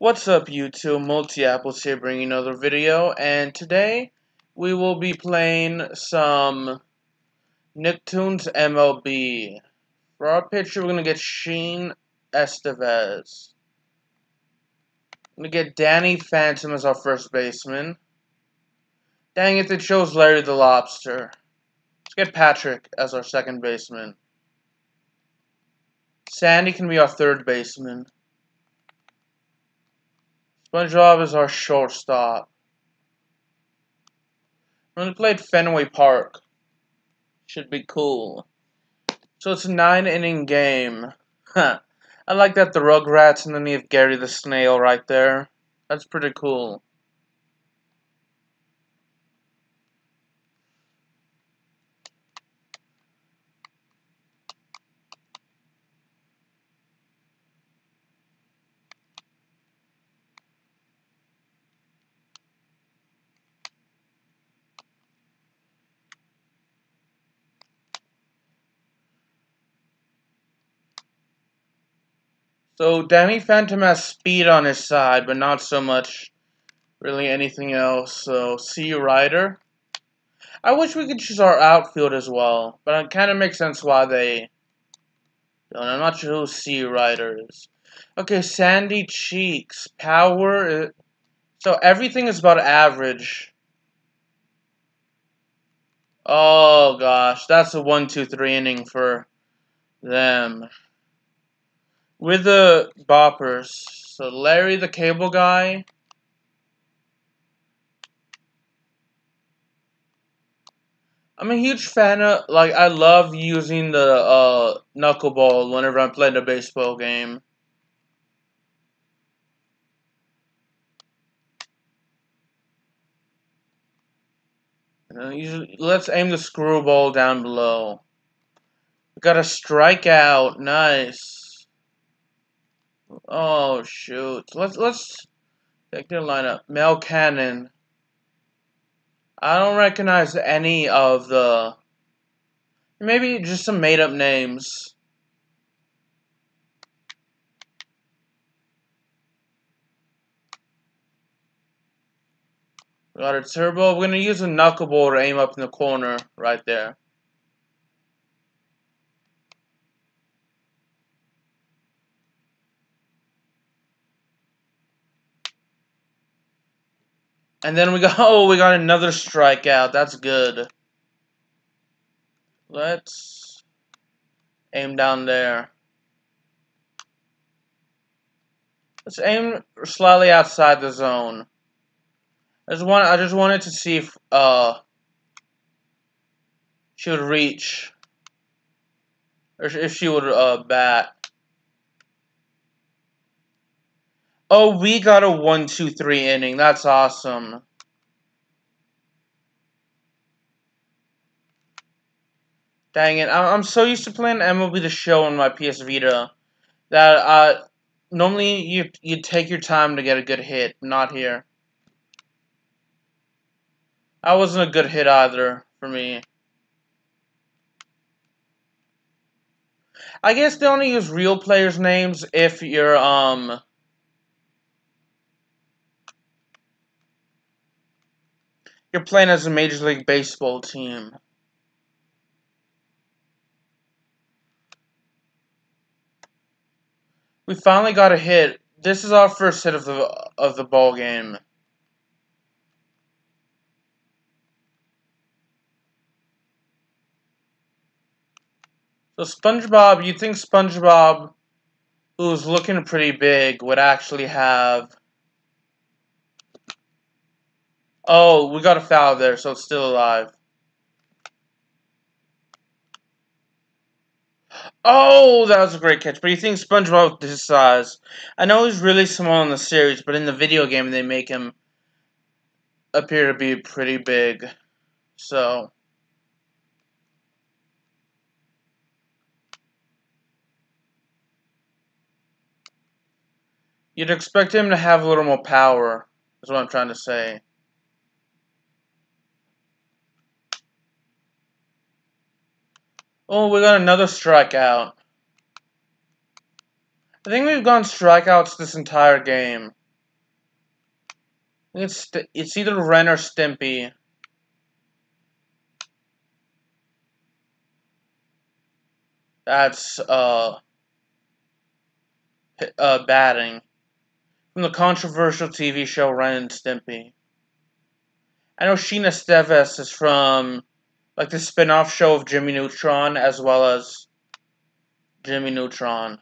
What's up YouTube, Multiyapples here bringing another video and today we will be playing some Nicktoons MLB. For our pitcher we're going to get Sheen Estevez. We're going to get Danny Phantom as our first baseman. Dang it, they chose Larry the Lobster. Let's get Patrick as our second baseman. Sandy can be our third baseman. SpongeBob is our shortstop. When we played Fenway Park. Should be cool. So it's a nine inning game. Huh. I like that the Rugrats and then you have Gary the Snail right there. That's pretty cool. So Danny Phantom has speed on his side, but not so much really anything else. So C Ryder. I wish we could choose our outfield as well, but it kind of makes sense why they don't. I'm not sure who C Ryder is. Okay, Sandy Cheeks. Power. Uh, so everything is about average. Oh gosh, that's a one, two, three inning for them with the boppers. So Larry the Cable Guy. I'm a huge fan of, like, I love using the uh, knuckleball whenever I'm playing a baseball game. Uh, let's aim the screwball down below. We got a strikeout. Nice. Oh shoot. Let's let's take their lineup. Mel Cannon. I don't recognize any of the maybe just some made up names. We got a turbo. We're gonna use a knuckleball to aim up in the corner right there. And then we got, oh, we got another strikeout. That's good. Let's aim down there. Let's aim slightly outside the zone. I just want, I just wanted to see if, uh, she would reach. Or if she would, uh, bat. Oh, we got a one, two, three inning. That's awesome. Dang it. I'm so used to playing MLB The Show on my PS Vita that uh, normally you, you take your time to get a good hit. Not here. That wasn't a good hit either for me. I guess they only use real players' names if you're, um... You're playing as a Major League Baseball team. We finally got a hit. This is our first hit of the of the ball game. So SpongeBob, you think SpongeBob, who's looking pretty big, would actually have Oh, we got a foul there, so it's still alive. Oh, that was a great catch. But you think SpongeBob this size? I know he's really small in the series, but in the video game they make him appear to be pretty big. So... You'd expect him to have a little more power, is what I'm trying to say. Oh, we got another strikeout. I think we've gone strikeouts this entire game. It's it's either Ren or Stimpy. That's uh uh batting from the controversial TV show Ren and Stimpy. I know Sheen Estevez is from like the spin-off show of Jimmy Neutron as well as Jimmy Neutron.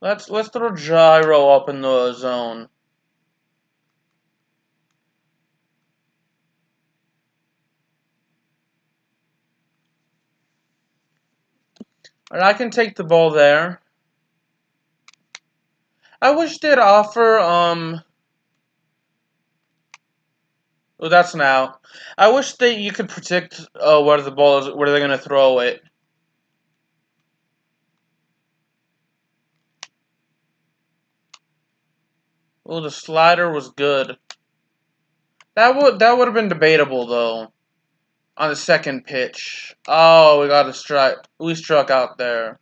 Let's let's throw Gyro up in the zone. And I can take the ball there. I wish they'd offer, um... Oh, that's now. I wish that you could predict uh, where the ball is, where they're going to throw it. Oh, the slider was good. That would that would have been debatable though. On the second pitch. Oh, we got a strike. We struck out there.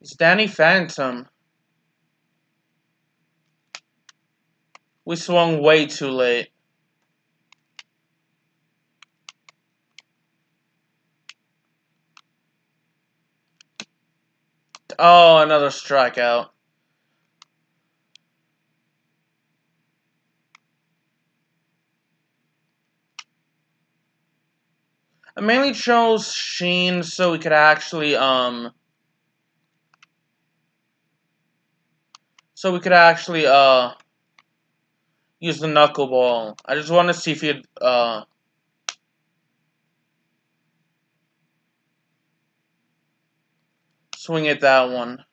It's Danny Phantom. We swung way too late. Oh, another strikeout. I mainly chose Sheen so we could actually, um... So we could actually, uh... Use the knuckleball. I just want to see if he'd, uh... Swing at that one.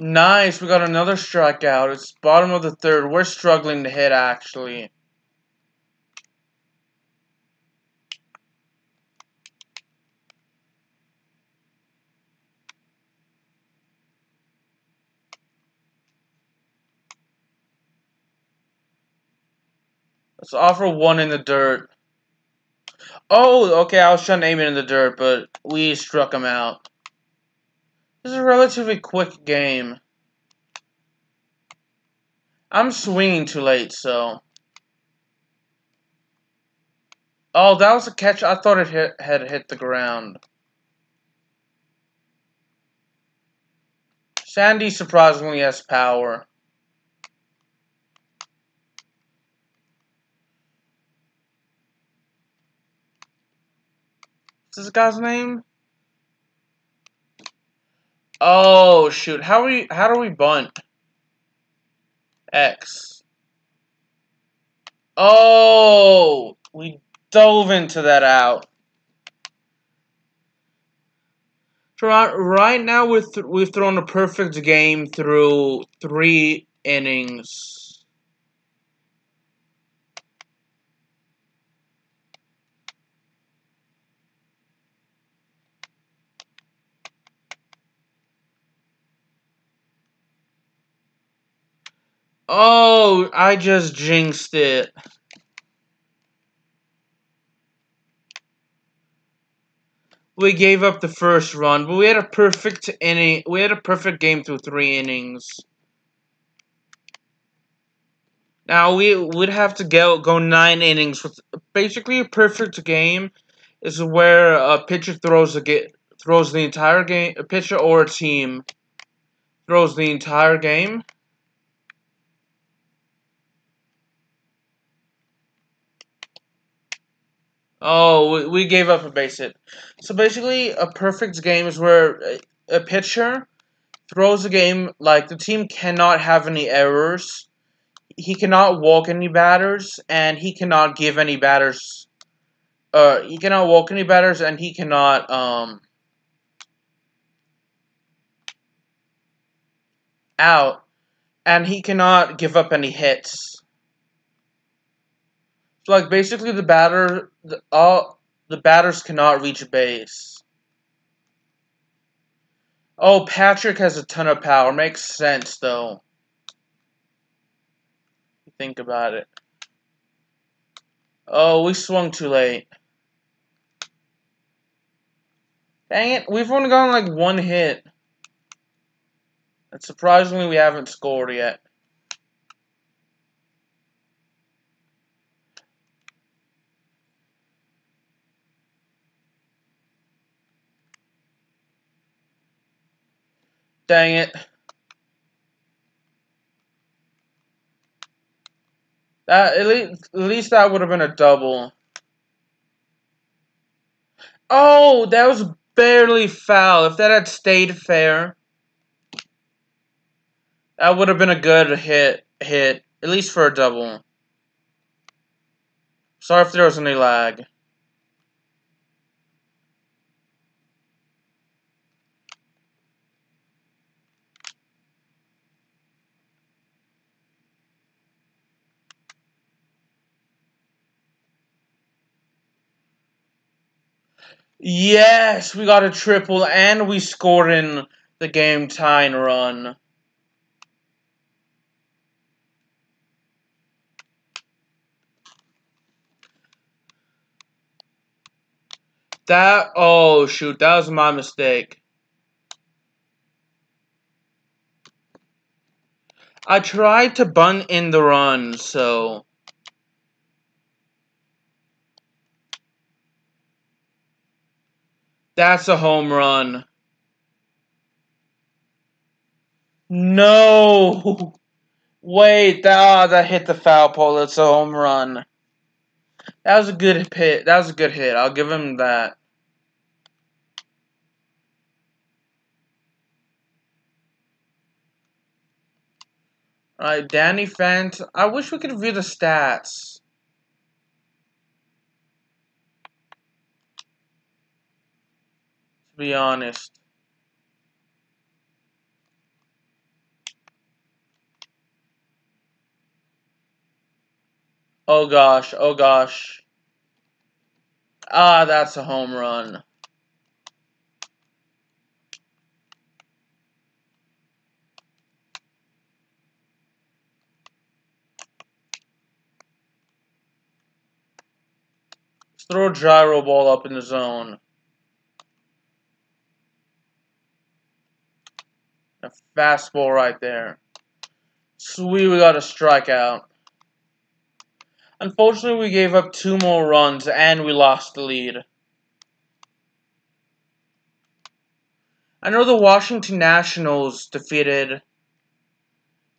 Nice, we got another strikeout. It's bottom of the third. We're struggling to hit, actually. Let's offer one in the dirt. Oh, okay, I was trying to aim it in the dirt, but we struck him out. This is a relatively quick game. I'm swinging too late, so... Oh, that was a catch. I thought it hit, had hit the ground. Sandy surprisingly has power. This guy's name? Oh shoot! How we how do we bunt? X. Oh, we dove into that out. So uh, right now we've th we've thrown a perfect game through three innings. Oh, I just jinxed it. We gave up the first run, but we had a perfect inning. We had a perfect game through three innings. Now we would have to go go nine innings with basically a perfect game. Is where a pitcher throws a get throws the entire game. A pitcher or a team throws the entire game. Oh, we gave up a base hit. So basically, a perfect game is where a pitcher throws a game like the team cannot have any errors. He cannot walk any batters, and he cannot give any batters. Uh, he cannot walk any batters, and he cannot um out, and he cannot give up any hits. So like basically the batter, the, all the batters cannot reach base. Oh, Patrick has a ton of power. Makes sense though. think about it. Oh, we swung too late. Dang it, we've only gotten like one hit. And surprisingly, we haven't scored yet. Dang it. That at least, at least that would have been a double. Oh, that was barely foul. If that had stayed fair, that would have been a good hit. Hit at least for a double. Sorry if there was any lag. Yes, we got a triple and we scored in the game tying run. That, oh shoot, that was my mistake. I tried to bunt in the run, so... That's a home run. No! Wait, that, oh, that hit the foul pole. That's a home run. That was a good hit. That was a good hit. I'll give him that. Alright, Danny Fant. I wish we could view the stats. Be honest. Oh gosh, oh gosh. Ah, that's a home run. Throw a gyro ball up in the zone. A fastball right there. Sweet, we got a strikeout. Unfortunately, we gave up two more runs and we lost the lead. I know the Washington Nationals defeated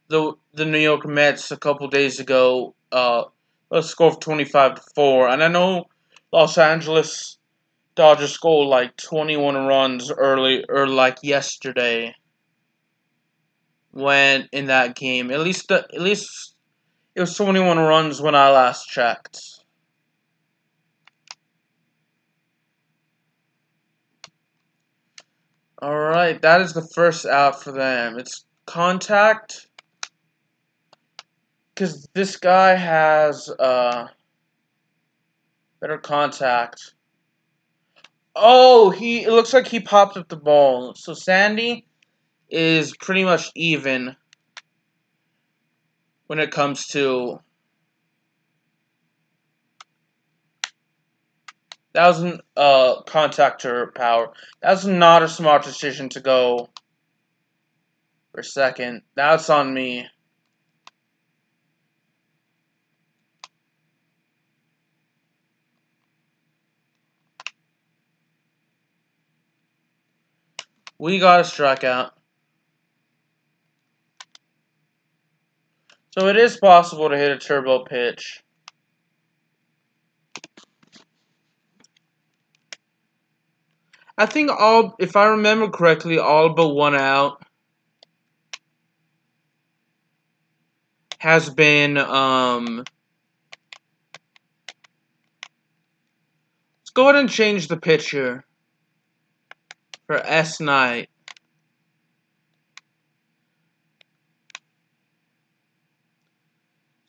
the the New York Mets a couple days ago. Uh, a score of 25 to 4. And I know Los Angeles Dodgers scored like 21 runs early or like yesterday when in that game. At least, at least it was 21 runs when I last checked. Alright, that is the first out for them. It's contact. Because this guy has uh, better contact. Oh, he it looks like he popped up the ball. So Sandy is pretty much even when it comes to that was an uh, contactor power. That's not a smart decision to go for second. That's on me. We got a strikeout. So it is possible to hit a turbo pitch. I think all, if I remember correctly, all but one out has been, um, let's go ahead and change the pitcher for S Knight.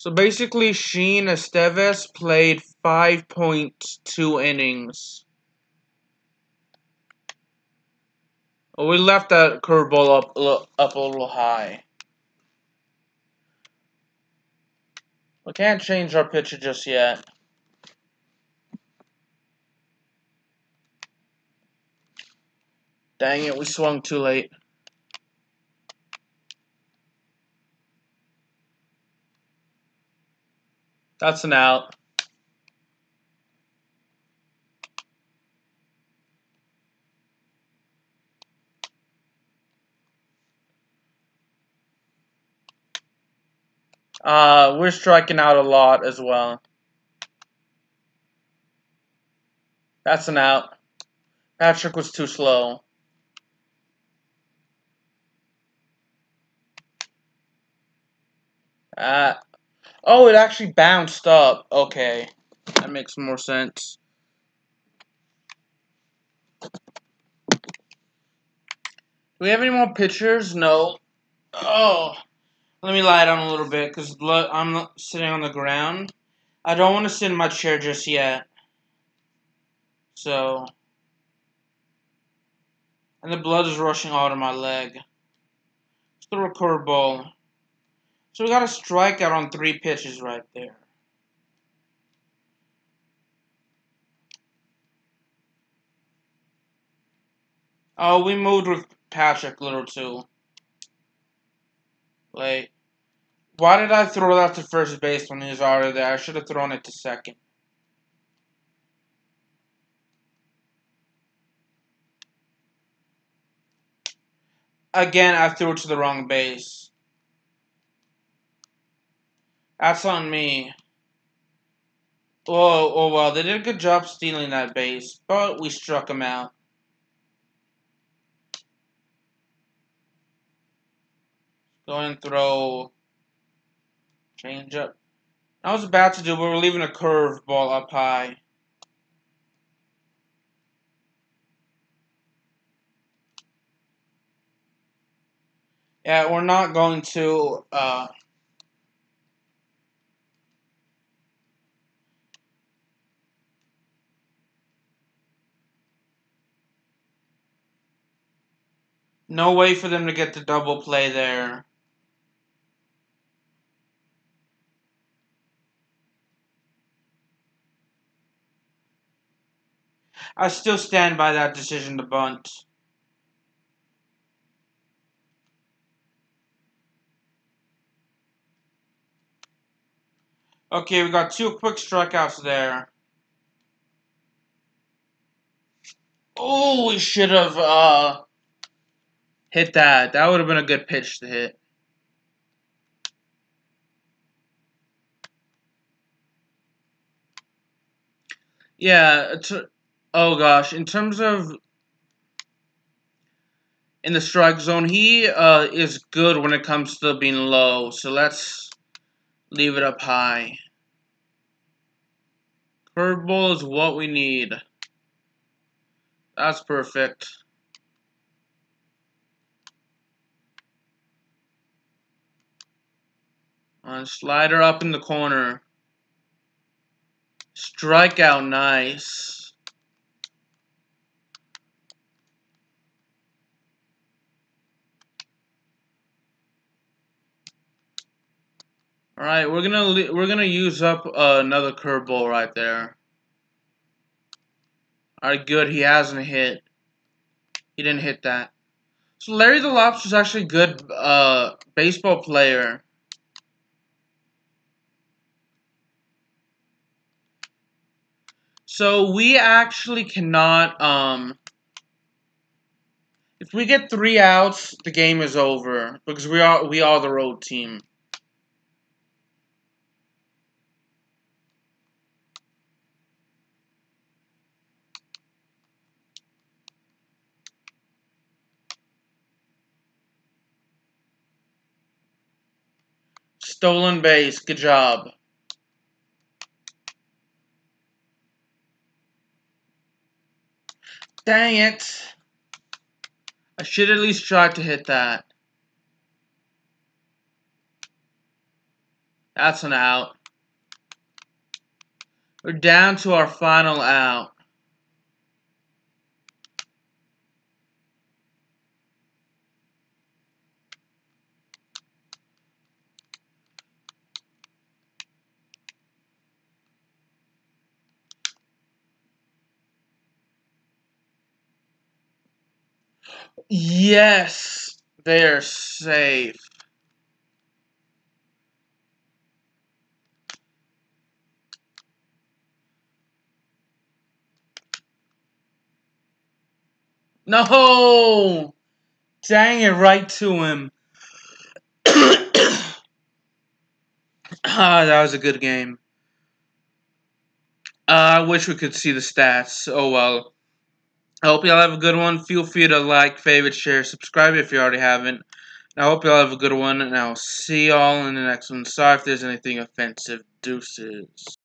So basically, Sheen Estevez played 5.2 innings. Well, we left that curveball up, up a little high. We can't change our pitcher just yet. Dang it, we swung too late. That's an out. Uh, we're striking out a lot as well. That's an out. Patrick was too slow. Uh, oh, it actually bounced up. Okay. That makes more sense. Do we have any more pictures? No. Oh. Let me lie down a little bit because I'm sitting on the ground. I don't want to sit in my chair just yet. So. And the blood is rushing out of my leg. Throw a curveball. So we got a strikeout on three pitches right there. Oh, we moved with Patrick Little too. Like, why did I throw that to first base when he was already there? I should have thrown it to second. Again, I threw it to the wrong base. That's on me. Oh, oh well, they did a good job stealing that base, but we struck them out. Go and throw. Change up. I was about to do, but we're leaving a curve ball up high. Yeah, we're not going to, uh, No way for them to get the double play there. I still stand by that decision to bunt. Okay, we got two quick strikeouts there. Oh, we should have uh, hit that. That would have been a good pitch to hit. Yeah, oh gosh, in terms of in the strike zone, he uh, is good when it comes to being low. So let's Leave it up high. Curveball is what we need. That's perfect. On slider up in the corner. Strikeout, nice. All right, we're gonna we're gonna use up uh, another curveball right there. All right, good. He hasn't hit. He didn't hit that. So Larry the Lobster's actually a good uh, baseball player. So we actually cannot. Um, if we get three outs, the game is over because we are we are the road team. Stolen base. Good job. Dang it. I should at least try to hit that. That's an out. We're down to our final out. Yes, they are safe. No! Dang it, right to him. ah, that was a good game. Uh, I wish we could see the stats. Oh well. I hope y'all have a good one. Feel free to like, favorite, share, subscribe if you already haven't. I hope y'all have a good one, and I'll see y'all in the next one. Sorry if there's anything offensive. Deuces.